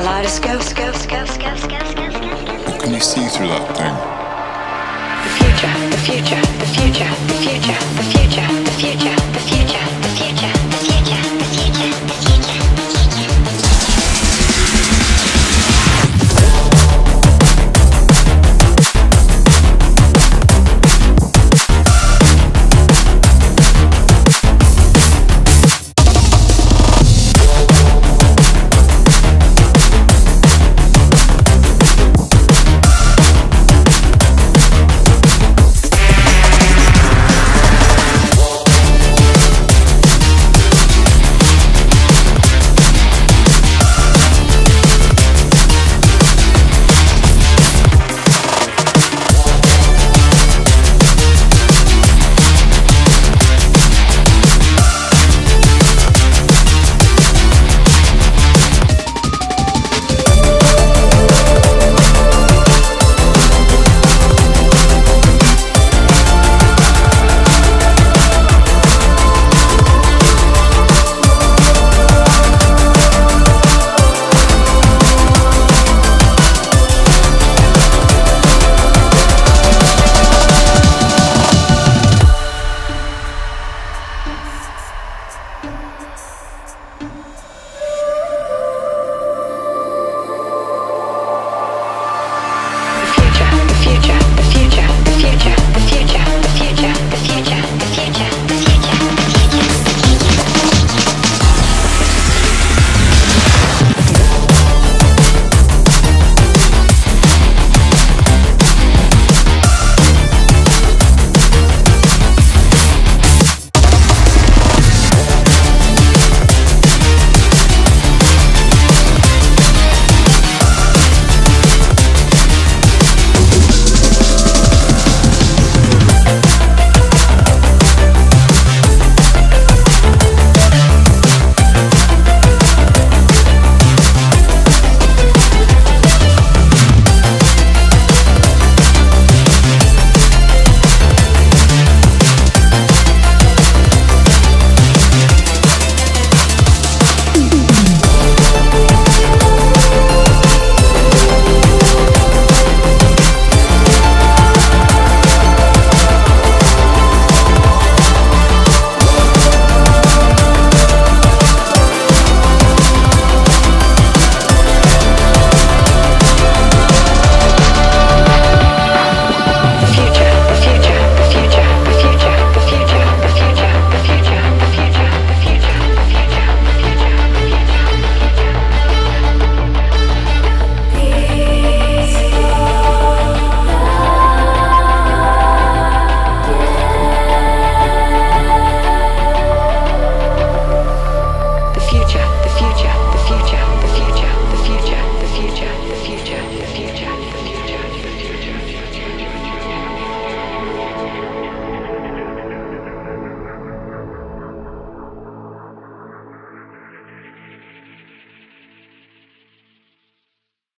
kaleidoscope. What can you see through that thing? The future, the future, the future, the future, the future,